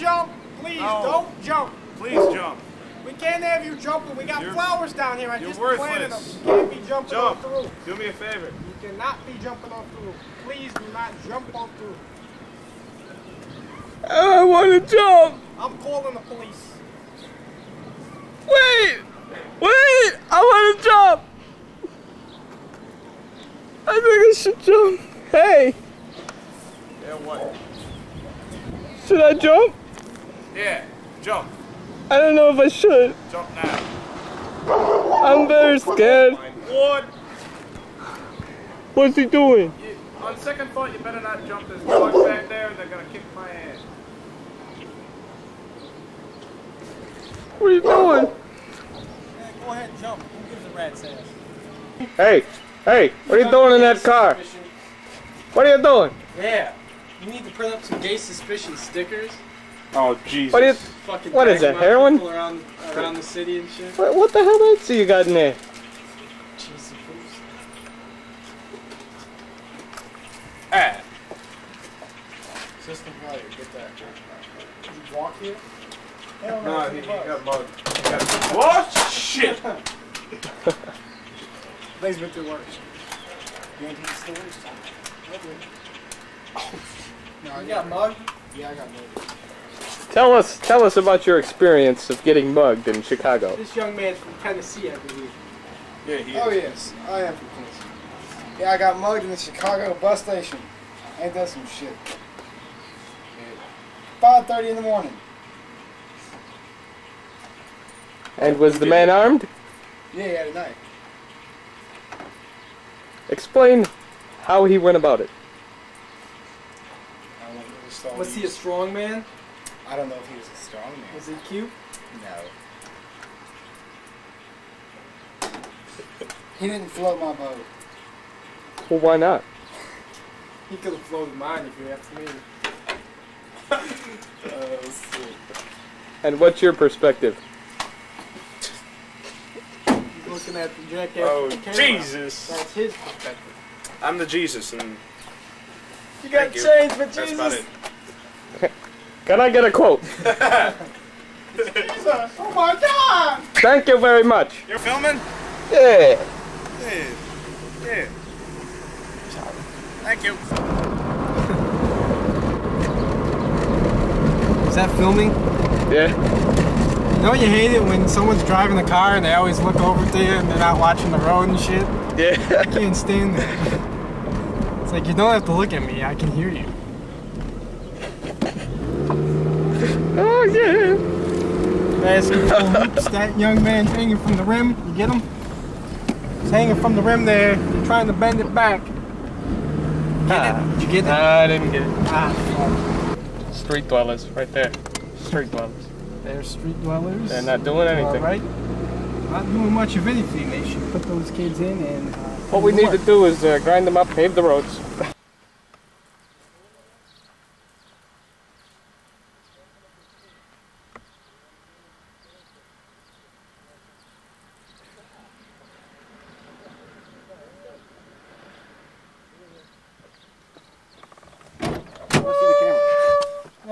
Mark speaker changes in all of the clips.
Speaker 1: jump. Please
Speaker 2: No.
Speaker 1: don't jump.
Speaker 2: Please jump.
Speaker 1: We can't have you jumping. We got
Speaker 2: You're-
Speaker 1: flowers down here. I
Speaker 2: you're
Speaker 1: just planted them. You can't be jumping
Speaker 2: Jump.
Speaker 1: off the roof.
Speaker 2: Do me a favor.
Speaker 1: You cannot be jumping off the roof. Please do not jump off the roof.
Speaker 3: I want to jump.
Speaker 1: I'm calling the police.
Speaker 3: Wait, wait, I want to jump. I think I should jump. Hey,
Speaker 2: Yeah, what?
Speaker 3: should I jump?
Speaker 2: Yeah, jump.
Speaker 3: I don't know if I should.
Speaker 2: Jump now.
Speaker 3: I'm very scared.
Speaker 2: What?
Speaker 3: What's he doing?
Speaker 2: You, on second thought, you better not jump. There's dogs back there, and they're gonna kick my ass.
Speaker 3: What are you doing?
Speaker 1: Yeah, go ahead, and jump. Who gives a rat's ass?
Speaker 3: Hey, hey, what are you doing in that car? What are you doing?
Speaker 4: Yeah. You need to print up some gay suspicion stickers.
Speaker 2: Oh, Jesus.
Speaker 3: What are you?
Speaker 4: Fucking
Speaker 3: What
Speaker 4: tag
Speaker 3: that, heroin?
Speaker 4: Around, around the city and shit.
Speaker 3: What, what the hell else you got in there?
Speaker 4: Jesus Christ.
Speaker 2: Ah.
Speaker 4: System failure. Get that.
Speaker 1: Did you walk here? Hell
Speaker 2: No,
Speaker 1: it's
Speaker 2: he,
Speaker 1: in
Speaker 2: he got bugged. He got What? Shit.
Speaker 1: Things been through worse. You want to tell the stories? No, I
Speaker 4: You got mugged?
Speaker 1: Yeah, I got mugged.
Speaker 3: Tell us, tell us about your experience of getting mugged in Chicago.
Speaker 1: This young man's from Tennessee, I believe.
Speaker 2: Yeah, he
Speaker 5: oh,
Speaker 2: is.
Speaker 5: Oh yes, I am from Tennessee. Yeah, I got mugged in the Chicago bus station. Ain't that some shit? Five thirty in the morning.
Speaker 3: And was the man armed?
Speaker 5: Yeah, he had a knife.
Speaker 3: Explain how he went about it.
Speaker 5: I don't know if it was so
Speaker 4: Was he a strong man?
Speaker 5: I don't know if he was a strong man.
Speaker 4: Was he cute?
Speaker 5: No. He didn't float my boat.
Speaker 3: Well, why not?
Speaker 4: He could have floated mine if you asked me.
Speaker 5: Oh, shit.
Speaker 3: And what's your perspective?
Speaker 1: He's looking at the jackass.
Speaker 2: Oh,
Speaker 1: the.
Speaker 2: Jesus.
Speaker 1: That's his perspective.
Speaker 2: I'm the Jesus, and
Speaker 4: You got
Speaker 2: Thank you.
Speaker 4: changed for
Speaker 2: that's
Speaker 4: Jesus.
Speaker 2: about it.
Speaker 3: Can I get a quote?
Speaker 1: Jesus! Oh my God!
Speaker 3: Thank you very much.
Speaker 2: You're filming?
Speaker 3: Yeah.
Speaker 2: Yeah. Yeah. Thank you.
Speaker 4: Is that filming?
Speaker 3: Yeah.
Speaker 4: You know you hate it when someone's driving the car and they always look over to you and they're not watching the road and shit?
Speaker 3: Yeah.
Speaker 4: I can't stand that. It's like you don't have to look at me, I can hear you.
Speaker 3: Oh yeah.
Speaker 4: Basketball hoops, that young man hanging from the rim, you get him? He's hanging from the rim there, you're trying to bend it back. Get it? Did you get it?
Speaker 3: I didn't get it.
Speaker 4: Ah.
Speaker 3: Street dwellers, right there. Street dwellers.
Speaker 4: They're street dwellers.
Speaker 3: They're not doing anything.
Speaker 4: Alright. Not doing much of anything. They should put those kids in and. Uh,
Speaker 3: What we need to do is uh, grind them up, pave the roads.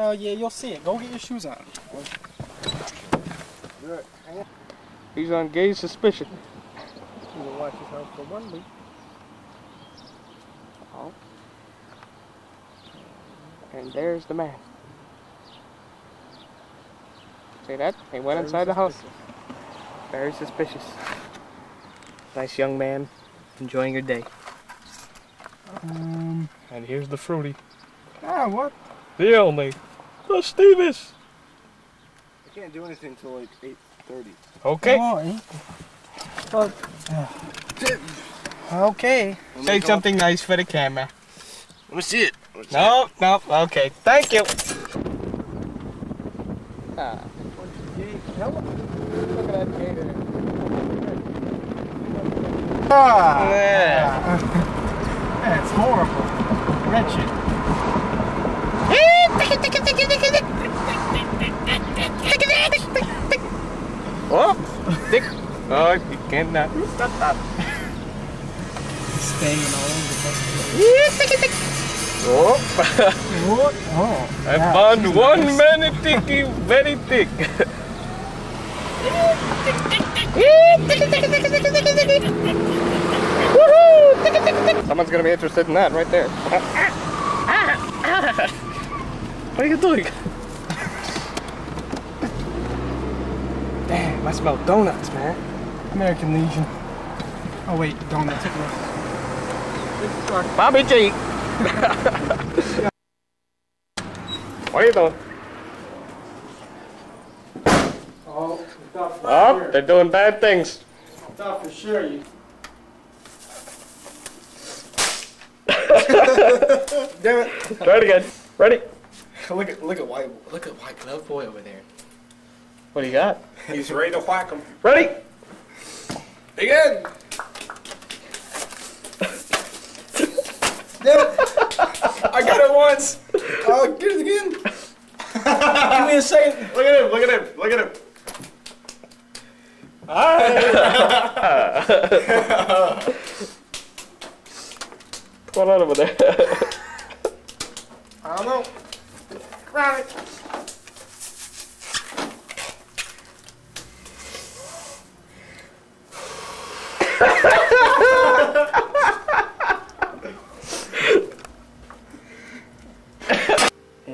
Speaker 4: Oh yeah, you'll see it. Go get your shoes on.
Speaker 3: He's on gay suspicion.
Speaker 4: You can watch yourself for one week.
Speaker 3: Oh. And there's the man. See that? He went inside the house. Very suspicious. Nice young man, enjoying your day.
Speaker 4: Um.
Speaker 3: And here's the fruity.
Speaker 4: Ah, what?
Speaker 3: The only. The Stevis.
Speaker 5: I can't do anything until like eight thirty.
Speaker 3: Okay.
Speaker 4: But, uh, okay.
Speaker 3: Say something nice for the camera.
Speaker 2: Let me see it.
Speaker 3: No, no, okay. Thank you. Ah, look at that gator.
Speaker 4: Ah,
Speaker 3: Yeah.
Speaker 4: that's horrible. Wretched.
Speaker 3: Oh, dick. Oh, you can't not stop that.
Speaker 4: Staying all over the place.
Speaker 3: Oh?
Speaker 4: Oh.
Speaker 3: I
Speaker 4: Yeah,
Speaker 3: found one
Speaker 4: nice.
Speaker 3: many thicky, very thick. Someone's gonna be interested in that right there. What are you doing? Damn, I smell donuts, man.
Speaker 4: American Legion. Oh wait, don't that's donuts.
Speaker 3: Bobby G. what are you doing?
Speaker 4: Oh, tough for
Speaker 3: Oh,
Speaker 4: sure.
Speaker 3: they're doing bad things.
Speaker 4: Tough for sure. You. Damn it.
Speaker 3: Try it again. Ready?
Speaker 5: Look at look at white look at white glove boy over there.
Speaker 3: What do you got?
Speaker 2: He's ready to whack him.
Speaker 3: Ready?
Speaker 2: Begin!
Speaker 5: Damn it! I got it once. Oh, get it again. Give me a second.
Speaker 2: Look at him, look at him, look at him.
Speaker 3: What's going on over there?
Speaker 4: I don't know.
Speaker 2: Grab it.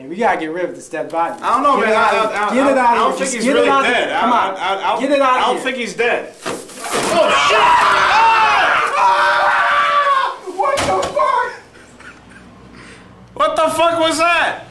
Speaker 4: We gotta get rid of this dead body.
Speaker 2: I don't know,
Speaker 4: Get
Speaker 2: man.
Speaker 4: it
Speaker 2: I,
Speaker 4: out
Speaker 2: I,
Speaker 4: of
Speaker 2: I,
Speaker 4: here. Get it out
Speaker 2: I
Speaker 4: of
Speaker 2: don't
Speaker 4: here.
Speaker 2: think he's
Speaker 4: get it
Speaker 2: really dead.
Speaker 4: here.
Speaker 2: I,
Speaker 4: Come on.
Speaker 2: I, I, I,
Speaker 4: Get it out of
Speaker 2: I don't think he's dead. Oh, oh shit! Ah!
Speaker 5: What the fuck?
Speaker 2: What the fuck was that?